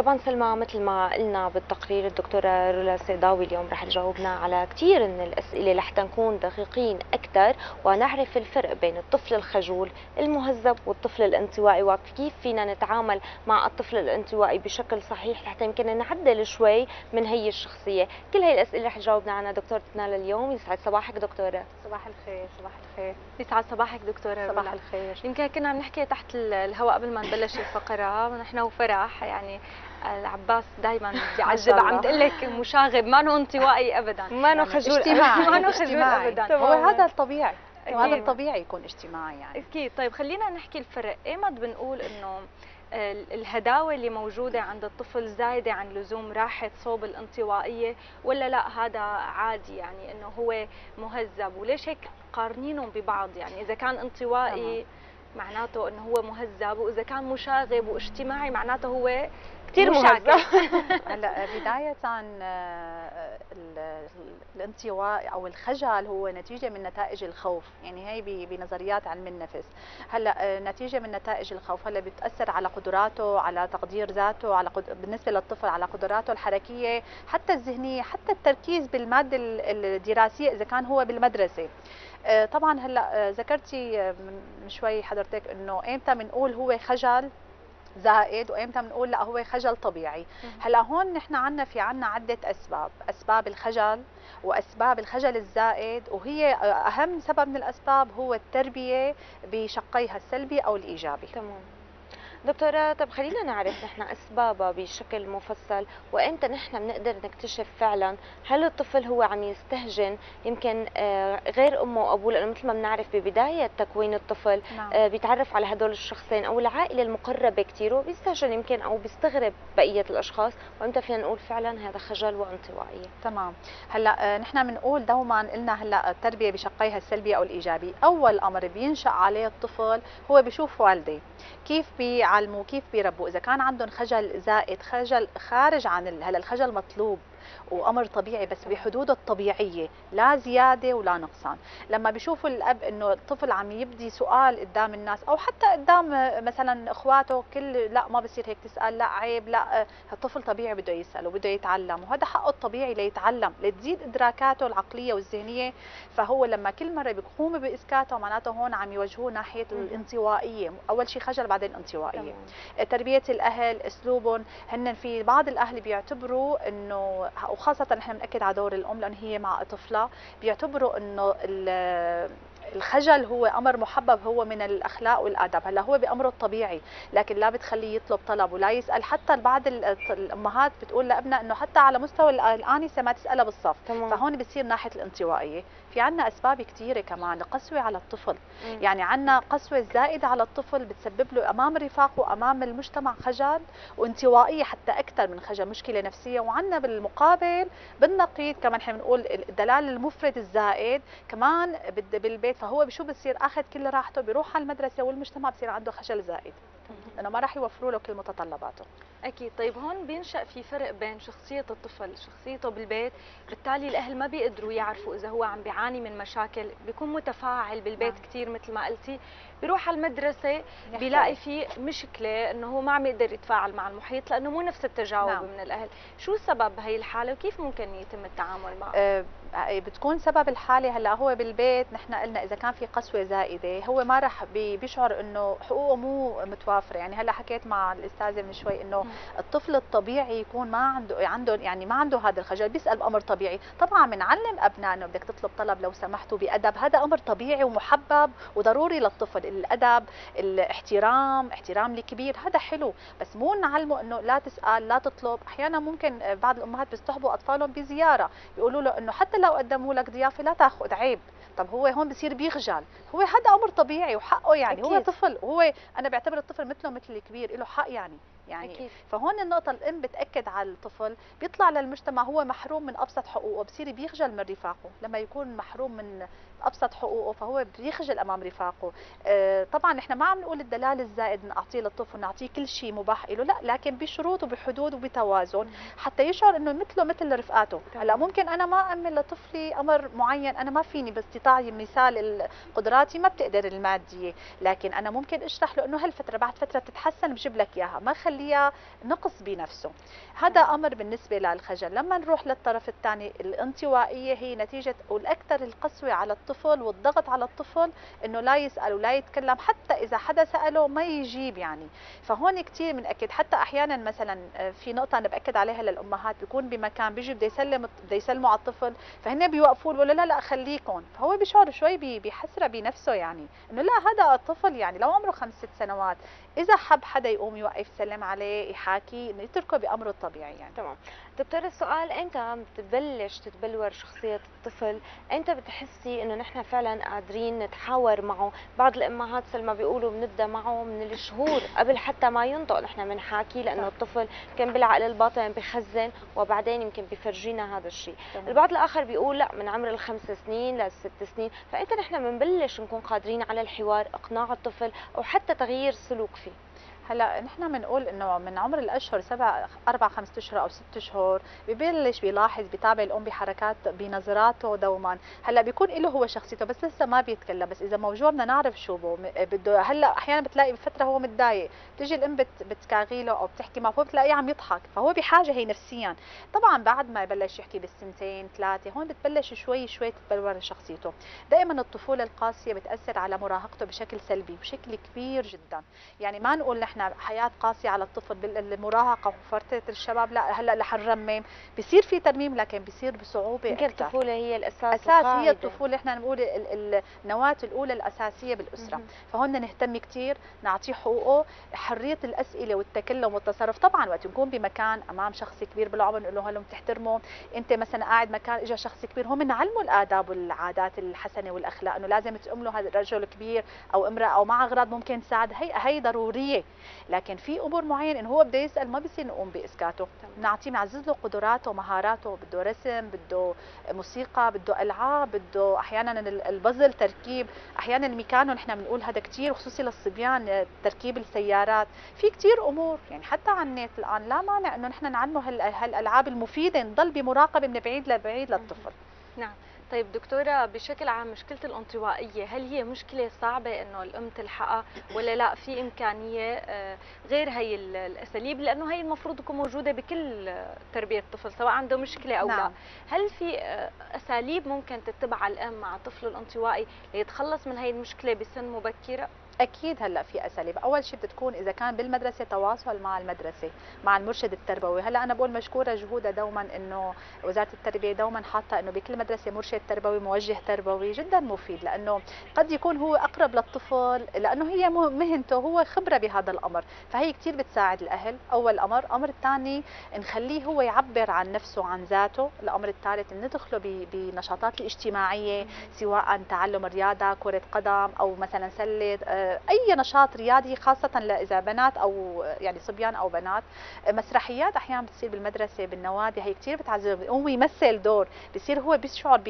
طبعا سلمى مثل ما قلنا بالتقرير الدكتورة رولا السيداوي اليوم رح تجاوبنا على كثير من الأسئلة لحتى نكون دقيقين أكثر ونعرف الفرق بين الطفل الخجول المهذب والطفل الانطوائي وكيف فينا نتعامل مع الطفل الانطوائي بشكل صحيح لحتى يمكن نعدل شوي من هي الشخصية. كل هي الأسئلة رح تجاوبنا عنها دكتورتنا لليوم يسعد صباحك دكتورة. صباح الخير صباح الخير. يسعد صباحك دكتورة صباح رولا. الخير. يمكن كنا عم نحكي تحت الهواء قبل ما نبلش الفقرة نحن وفرح يعني العباس دائما بيعجب. عم تقول لك مشاغب ما نو انطوائي ابدا ما نو خجول اجتماعي ما نو خجول. أبداً. هو. هذا الطبيعي هذا أكيد. الطبيعي يكون اجتماعي يعني أكيد طيب خلينا نحكي الفرق إيمت بنقول إنه ال- الهداوة اللي موجودة عند الطفل زايدة عن لزوم راحت صوب الانطوائية ولا لا هذا عادي يعني إنه هو مهذب وليش هيك قارنينهم ببعض يعني إذا كان انطوائي معناته إنه هو مهذب وإذا كان مشاغب واجتماعي معناته هو كثير مشاكل. مهذب هلا بداية آه، ال- الانطواء أو الخجل هو نتيجة من نتائج الخوف، يعني هي بنظريات علم النفس. هلا آه، نتيجة من نتائج الخوف هلا بتأثر على قدراته، على تقدير ذاته، على قد... بالنسبة للطفل على قدراته الحركية، حتى الذهنية، حتى التركيز بالمادة ال- الدراسية إذا كان هو بالمدرسة. آه، طبعا هلا ذكرتي من من شوي حضرتك إنه إمتى بنقول هو خجل زائد وإمتى بنقول لا هو خجل طبيعي. هلأ هون نحن عنا في عنا عدة أسباب أسباب الخجل وأسباب الخجل الزائد وهي أهم سبب من الأسباب هو التربية بشقيها السلبي أو الإيجابي. تمام. دكتورة طب خلينا نعرف نحن أسبابها بشكل مفصل وإمتى نحن بنقدر نكتشف فعلا هل الطفل هو عم يستهجن؟ يمكن آه، غير أمه وأبوه لأنه مثل ما بنعرف ببداية تكوين الطفل نعم. آه، بيتعرف على هدول الشخصين أو العائلة المقربة كتير وبيستهجن يمكن أو بيستغرب بقية الأشخاص. وإمتى فينا نقول فعلا هذا خجل وانطوائية تمام. هلأ آه، نحن بنقول دوما قلنا هلأ التربية بشقيها السلبي أو الإيجابي. أول أمر بينشأ عليه الطفل هو بيشوف والديه. كيف بيعلموا كيف بيربوا. إذا كان عندهم خجل زائد خجل خارج عن هلا الخجل مطلوب. وأمر طبيعي بس بحدوده الطبيعية لا زيادة ولا نقصان لما بيشوفوا الأب إنه الطفل عم يبدي سؤال قدام الناس أو حتى قدام مثلا إخواته كل لا ما بصير هيك تسأل لا عيب لا الطفل طبيعي بده يسأل وبده يتعلم وهذا حقه الطبيعي ليتعلم لتزيد إدراكاته العقلية والذهنية فهو لما كل مرة بيقوم بإسكاته معناته هون عم يوجهوه ناحية. الانطوائية أول شيء خجل بعدين انطوائية. تربية الأهل أسلوبهم هن في بعض الأهل بيعتبروا إنه وخاصة نحن بنأكد على دور الأم لأن هي مع طفلها بيعتبروا إنه ال- الخجل هو أمر محبب هو من الأخلاق والأدب. هلا هو بأمره الطبيعي لكن لا بتخليه يطلب طلب ولا يسأل. حتى بعض ال- الأمهات بتقول لابنها إنه حتى على مستوى الانسه ما تسألها بالصف. تمام. فهون بتصير ناحية الانطوائية. في عنا أسباب كثيره كمان قسوة على الطفل. مم. يعني عنا قسوة زائدة على الطفل بتسبب له أمام رفاقه وأمام المجتمع خجل وانطوائية حتى أكثر من خجل مشكلة نفسية. وعنا بالمقابل بالنقيض كمان إحنا بنقول الدلال المفرط الزائد كمان بالبيت فهو بشو بصير أخذ كل راحته بيروح على المدرسة والمجتمع بصير عنده خجل زائد لأنه ما راح يوفروا له كل متطلباته. أكيد. طيب هون بينشأ في فرق بين شخصية الطفل شخصيته بالبيت. بالتالي الأهل ما بيقدروا يعرفوا إذا هو عم بيعاني من مشاكل بيكون متفاعل بالبيت نعم. كثير مثل ما قلتي. بيروح على المدرسة بيلاقي في مشكلة إنه هو ما عم يقدر يتفاعل مع المحيط لأنه مو نفس التجاوب نعم. من الأهل. شو سبب هي الحالة وكيف ممكن يتم التعامل معه؟ آه، بتكون سبب الحالة هلأ هو بالبيت نحن قلنا إذا كان في قسوة زائدة هو ما راح بي- بيشعر إنه حقوقه مو متوافرة. يعني هلأ حكيت مع الأستاذة من شوي مم. الطفل الطبيعي يكون ما عنده عنده يعني ما عنده هذا الخجل بيسأل بأمر طبيعي. طبعا بنعلم أبنائنا بدك تطلب طلب لو سمحتوا بأدب. هذا أمر طبيعي ومحبب وضروري للطفل. الأدب الاحترام احترام الكبير هذا حلو. بس مو نعلمه إنه لا تسأل لا تطلب. أحيانا ممكن بعض الأمهات بيصطحبوا أطفالهم بزيارة بيقولوا له إنه حتى لو قدموا لك ضيافة لا تاخذ عيب. طب هو هون بصير بيخجل. هو هذا أمر طبيعي وحقه يعني. هو أكيد. طفل وهو أنا بعتبر الطفل مثله مثل الكبير له حق يعني. يعني أكيد. فهون النقطة الأم بتأكد على الطفل بيطلع للمجتمع هو محروم من أبسط حقوقه بصير بيخجل من رفاقه لما يكون محروم من أبسط حقوقه فهو بيخجل أمام رفاقه. آه، طبعا إحنا ما عم نقول الدلال الزائد نعطيه للطفل نعطيه كل شيء مباح له لا لكن بشروط وبحدود وبتوازن حتى يشعر إنه مثله مثل رفقاته. هلأ ممكن أنا ما امن لطفلي أمر معين أنا ما فيني باستطاعي مثال ال- قدراتي ما بتقدر المادية لكن أنا ممكن أشرح له إنه هالفترة بعد فترة بتتحسن بجيب لك إياها ما خليه بخليها نقص بنفسه. هذا أمر بالنسبة للخجل. لما نروح للطرف الثاني الانطوائية هي نتيجة والأكثر القسوة على الطفل والضغط على الطفل إنه لا يسأل ولا يتكلم حتى إذا حدا سأله ما يجيب يعني. فهون كثير بنأكد حتى أحيانا مثلا آه، في نقطة أنا بأكد عليها للأمهات بيكون بمكان بيجي بده يسلم بده يسلموا على الطفل فهن بيوقفوا له لا لا خليكم فهو بيشعر شوي بحسره بنفسه يعني. إنه لا هذا الطفل يعني لو عمره خمس ست سنوات إذا حب حدا يقوم يوقف يسلم عليه يحاكي انه يتركه بأمره الطبيعي يعني. تمام. دكتور السؤال إمتى بتبلش تتبلور شخصية الطفل إمتى بتحسي إنه نحن فعلا قادرين نتحاور معه؟ بعض الأمهات سلمى بيقولوا بنبدأ معه من الشهور قبل حتى ما ينطق نحن بنحاكي لأنه الطفل كان بالعقل الباطن بخزن وبعدين يمكن بيفرجينا هذا الشيء. البعض الآخر بيقول لا من عمر الخمس سنين للست سنين. فامتى نحن بنبلش نكون قادرين على الحوار إقناع الطفل أو حتى تغيير سلوك فيه. هلا نحن بنقول إنه من عمر الأشهر سبع أربع خمس أشهر أو ست أشهر ببلش بيلاحظ بيتابع الأم بحركات بنظراته دوما. هلا بيكون له هو شخصيته بس لسه ما بيتكلم. بس إذا موجوع بدنا نعرف شو بده هلا أحيانا بتلاقي بفترة هو متضايق. بتيجي الأم بت بتكاغي له أو بتحكي معه بتلاقيه عم يضحك. فهو بحاجة هي نفسيا. طبعا بعد ما يبلش يحكي بالسنتين ثلاثة هون بتبلش شوي شوي تتبلور شخصيته. دائما الطفولة القاسية بتأثر على مراهقته بشكل سلبي بشكل كبير جدا. يعني ما نقول نحن إحنا حياة قاسية على الطفل بالمراهقه وفتره الشباب لا هلأ رح نرمم. بصير في ترميم لكن بصير بصعوبة يمكن الطفولة هي الأساس أساس هي الطفولة. إحنا نقول النواة الأولى الأساسية بالأسرة. فهون نهتم كثير نعطيه حقوقه حرية الأسئلة والتكلم والتصرف. طبعا وقت نكون بمكان أمام شخص كبير بالعمر نقول له هلأ بتحترمه. أنت مثلا قاعد مكان اجى شخص كبير هم نعلمه الآداب والعادات الحسنة والأخلاق. إنه لازم تقوم له هذا رجل كبير أو امرأة أو مع أغراض ممكن تساعد. هي هي ضرورية. لكن في أمور معينة إنه هو بده يسأل ما بصير نقوم باسكاته بنعطيه بنعزز له قدراته ومهاراته بده رسم بده موسيقى بده ألعاب بده أحيانا البازل تركيب أحيانا الميكانو نحن بنقول هذا كثير خصوصي للصبيان تركيب السيارات. في كثير أمور يعني حتى على النت الآن لا مانع إنه نحن نعلمه هالألعاب المفيدة نضل بمراقبة من بعيد لبعيد للطفل. نعم. طيب دكتورة بشكل عام مشكلة الانطوائية هل هي مشكلة صعبة إنه الأم تلحقها ولا لا في إمكانية آه، غير هي الأساليب لأنه هي المفروض تكون موجودة بكل تربية الطفل سواء عنده مشكلة أو نعم. لا هل في آه، أساليب ممكن تتبعها الأم مع الطفل الانطوائي ليتخلص من هي المشكلة بسن مبكرة؟ أكيد هلأ في أساليب. أول شيء بتكون إذا كان بالمدرسة تواصل مع المدرسة مع المرشد التربوي. هلأ أنا بقول مشكورة جهودها دوما إنه وزارة التربية دوما حاطة إنه بكل مدرسة مرشد تربوي موجه تربوي جدا مفيد لأنه قد يكون هو أقرب للطفل لأنه هي مهنته هو خبرة بهذا الأمر. فهي كثير بتساعد الأهل. أول أمر. أمر الثاني نخليه هو يعبر عن نفسه عن ذاته. الأمر الثالث ندخله بنشاطات الاجتماعية سواء تعلم الرياضه كرة قدم أو مثلا سلة آه، أي نشاط رياضي خاصة إذا بنات أو يعني صبيان أو بنات مسرحيات أحيانا بتصير بالمدرسة بالنوادي هي كثير بتعزز هو يمثل دور بصير هو بيشعر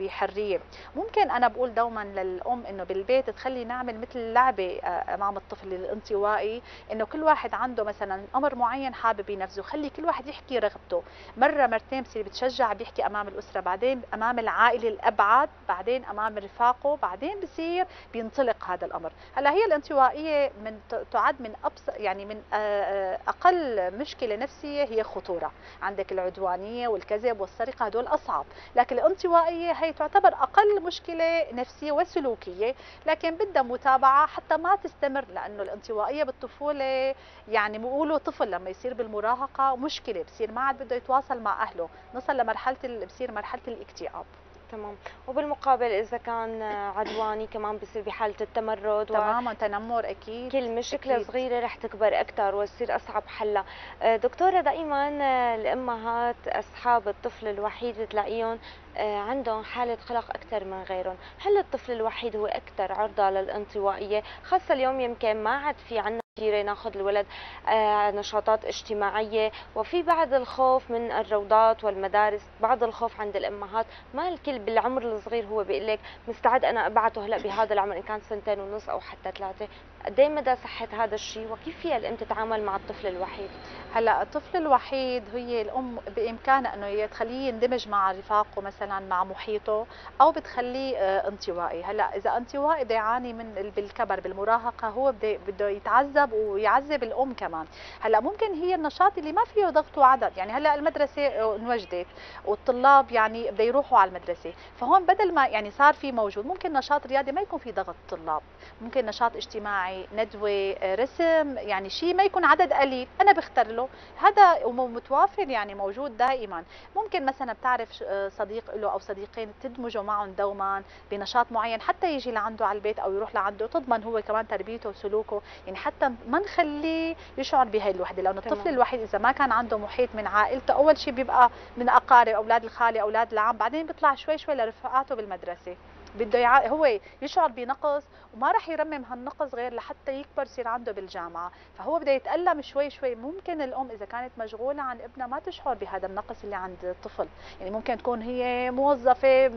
بحريه ممكن أنا بقول دوما للأم إنه بالبيت تخلي نعمل مثل لعبة آه، أمام الطفل الانطوائي إنه كل واحد عنده مثلا أمر معين حابب ينفذه. خلي كل واحد يحكي رغبته. مرة مرتين بصير بتشجع بيحكي أمام الأسرة بعدين أمام العائلة الأبعد بعدين أمام رفاقه بعدين بصير بينطلق هذا الأمر. هلا هي الانطوائية من تعد من ابسط يعني من آه، آه، أقل مشكلة نفسية هي خطورة. عندك العدوانية والكذب والسرقة هدول أصعب. لكن الانطوائية هي تعتبر أقل مشكلة نفسية وسلوكية لكن بدها متابعة حتى ما تستمر لأنه الانطوائية بالطفولة يعني بيقولوا طفل لما يصير بالمراهقة مشكلة بصير ما عاد بده يتواصل مع أهله نصل لمرحلة بصير مرحلة الاكتئاب. تمام. وبالمقابل إذا كان عدواني كمان بصير بحالة التمرد تماما تنمر أكيد كل مشكلة أكيد. صغيرة رح تكبر أكثر وتصير أصعب حلها آه، دكتورة دائما الأمهات أصحاب الطفل الوحيد بتلاقيهم آه، عندهم حالة قلق أكثر من غيرهم. هل الطفل الوحيد هو أكثر عرضة للانطوائية؟ خاصة اليوم يمكن ما عاد في عنا كثيرة ناخذ الولد آه، نشاطات اجتماعية. وفي بعض الخوف من الروضات والمدارس بعض الخوف عند الأمهات. ما الكل بالعمر الصغير هو بيقول لك مستعد أنا أبعته هلأ بهذا العمر إن كان سنتين ونص أو حتى ثلاثة. قد إيه مدى صحة هذا الشيء؟ وكيف فيها الام تتعامل مع الطفل الوحيد؟ هلأ الطفل الوحيد هي الأم بإمكانها أنه تخليه يندمج مع رفاقه مثلا مع محيطه أو بتخليه آه، انطوائي. هلأ إذا انطوائي بده يعاني من بالكبر بالمراهقة هو بده يتعذب ويعذب الأم كمان. هلأ ممكن هي النشاط اللي ما فيه ضغط وعدد. يعني هلأ المدرسة آه، انوجدت والطلاب يعني بده يروحوا على المدرسة. فهون بدل ما يعني صار في موجود ممكن نشاط رياضي ما يكون في ضغط طلاب. ممكن نشاط اجتماعي. ندوة آه، رسم يعني شيء ما يكون عدد قليل أنا بختار له. هذا متوافر يعني موجود دائما. ممكن مثلا بتعرف آه، صديق له أو صديقين تدمجوا معهم دوما بنشاط معين حتى يجي لعنده على البيت أو يروح لعنده تضمن هو كمان تربيته وسلوكه. يعني حتى ما نخليه يشعر بهي الوحدة. لأنه الطفل الوحيد إذا ما كان عنده محيط من عائلته أول شيء بيبقى من أقارب أولاد الخالة أولاد العم بعدين بيطلع شوي شوي لرفقاته بالمدرسة. بده يع... هو يشعر بنقص وما راح يرمم هالنقص غير لحتى يكبر يصير عنده بالجامعة. فهو بده يتألم شوي شوي. ممكن الأم إذا كانت مشغولة عن ابنها ما تشعر بهذا النقص اللي عند الطفل. يعني ممكن تكون هي موظفة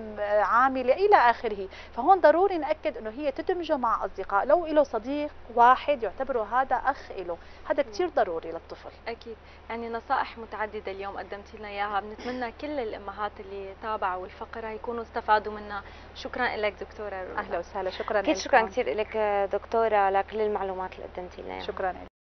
عاملة إلى آخره. فهون ضروري نأكد إنه هي تدمجه مع أصدقاء. لو له صديق واحد يعتبره هذا أخ له هذا كثير ضروري للطفل. أكيد. يعني نصائح متعددة اليوم قدمتي لنا إياها. بنتمنى كل الأمهات اللي تابعوا الفقره يكونوا استفادوا منها. شكرا لك دكتورة. أهلا وسهلا. شكرا أكيد شكرا كثير لك دكتورة على كل المعلومات اللي قدمتي لنا. شكرا